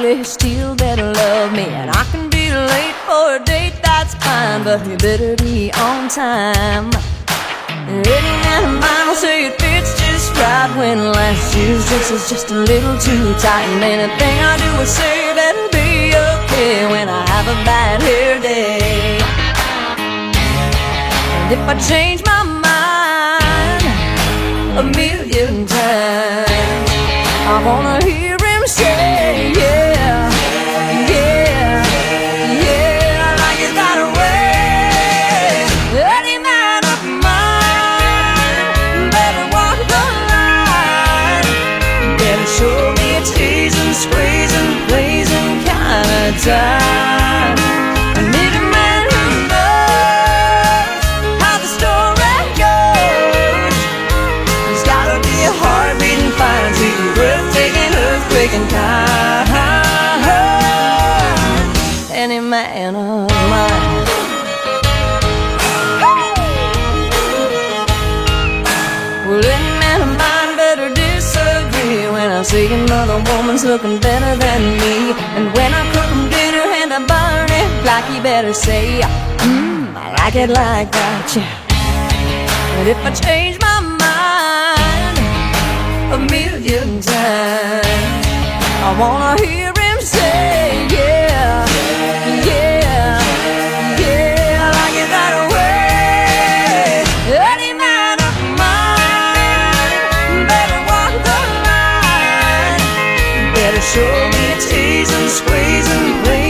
you still better love me. And I can be late for a date, that's fine, but you better be on time. Any man mine will say it fits just right when last year's dress is just a little too tight. And anything I do or say better be okay when I have a bad hair day. And if I change my mind a million times, I wanna hear him say, yeah, I need a man who knows how the story goes. He's gotta be a breathtaking, earthquaking kind. Any man of mine. Well, any man of mine better disagree when I another woman's looking better than me. And when I cook and I burn it, like he better say, Mmm, I like it like that, yeah. And if I change my mind a million times, I wanna hear him say, yeah, yeah, yeah, like it that way. Any man of mine better walk the line. Better show me a teasing, squeezing, pleasing kind of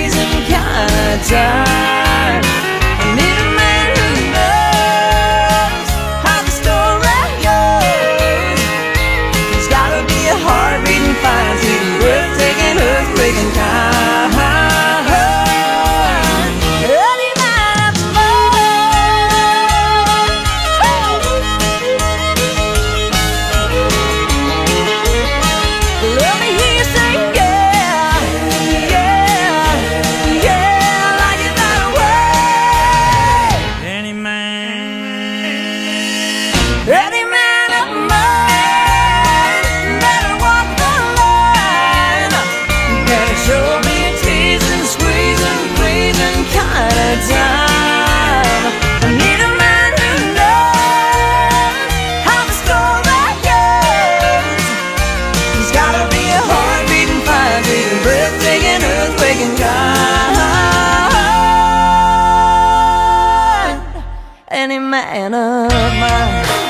time. Any man of mine better walk the line. Better show me a teasing, squeezing, pleasing kind of. I need a man who knows how the. He's gotta be a. Any man of mine.